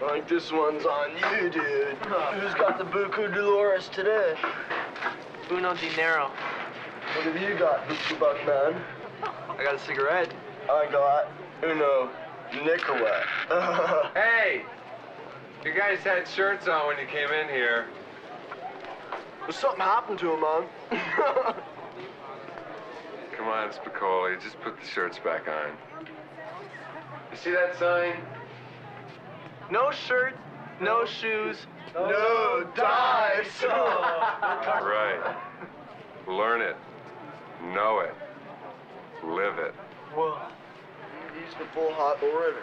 I think this one's on you, dude. Who's got the Buku Dolores today? Uno dinero. What have you got, Buku Buckman? I got a cigarette. I got Uno Nicolette. Hey! You guys had shirts on when you came in here. Something happened to him, man. Come on, Spicoli, just put the shirts back on. You see that sign? No shirt, no shoes. no dice. All right. Learn it. Know it. Live it. Whoa. He's the full hot orator.